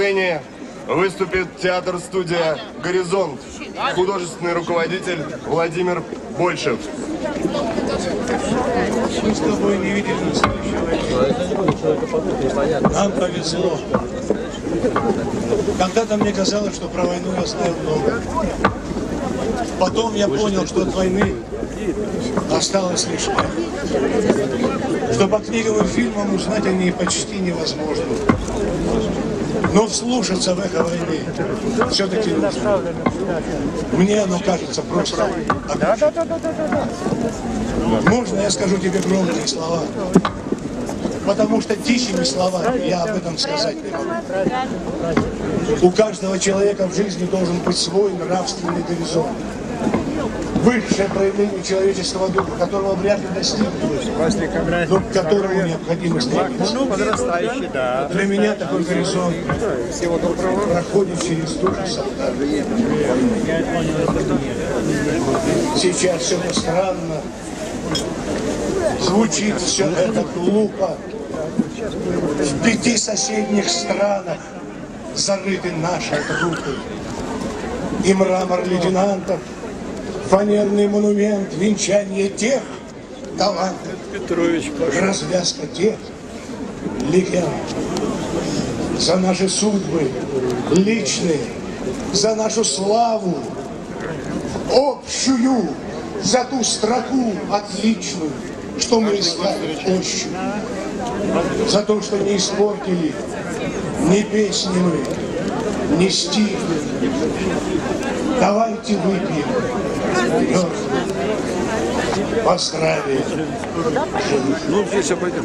сцене выступит театр-студия «Горизонт». Художественный руководитель Владимир Большев. Мы с тобой не видели. Нам повезло. Когда-то мне казалось, что про войну я знаю много. Потом я понял, что от войны осталось эхо. Что по книгам и фильмам узнать о ней почти невозможно. Но вслушаться в эхо войны все-таки нужно. Мне оно кажется просто Можно я скажу тебе громкие слова? Потому что тихими словами я об этом сказать не могу. У каждого человека в жизни должен быть свой нравственный горизонт высшее проявление человеческого духа, которого вряд ли достигнуть, но к которому необходимо стремиться. Ну. Для меня такой горизонт проходит через душу солдата. Сейчас все это странно, звучит все это глупо. В пяти соседних странах зарыты наши трупы. И мрамор лейтенантов фанерный монумент, венчание тех талантов, Петрович развязка тех легенд. За наши судьбы личные, за нашу славу, общую, за ту строку отличную, что мы искали ощупь. За то, что не испортили ни песни мы, ни стих. Давайте выпьем Поздравить. Ну, здесь обойдем.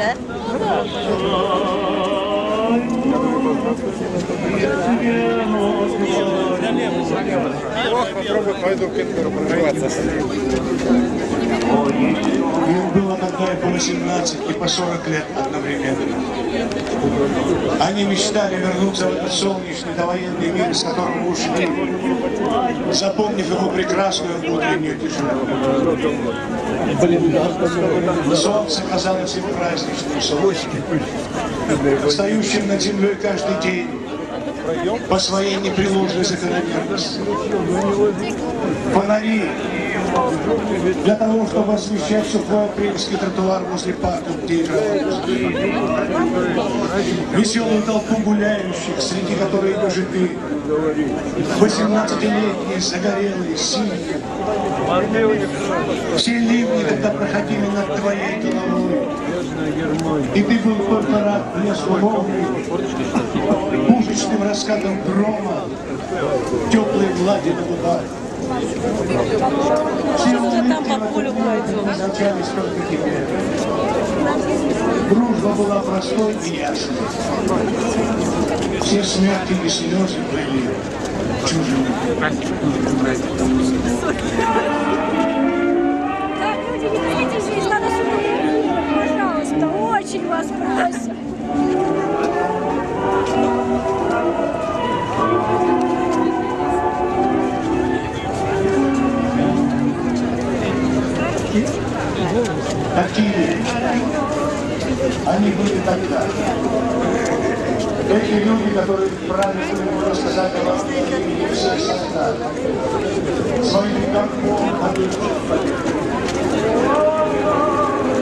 って。すげえ Попробуй, пойду к Кенгуру прорываться. Было тогда и по 18, и по 40 лет одновременно. Они мечтали вернуться в этот солнечный довоенный мир, с которого ушли, запомнив его прекрасную утреннюю тишину. Солнце казалось им праздничным солнцем, встающим над землей каждый день, по своей непреложной закономерности. Фонари для того, чтобы освещать сухой апрельский тротуар возле парка, где играл. Веселую толпу гуляющих, среди которой даже ты. 18-летние, загорелые, синие. Все ливни, когда проходили над твоей головой. И ты был только рад блеску пушечным раскатом грома, теплой глади на губах. Все там по полю пойдем. Начались только теперь. Дружба была простой и ясной. Все смерти и слезы были чужими. Такие они были тогда. Эти люди, которые вправе были рассказать о вас имени всех солдат, своими горбом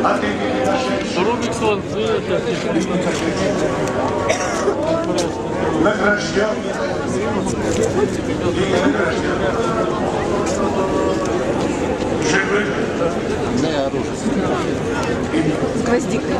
от имени нашей награжденных и награжденных. Живых и гвоздикой.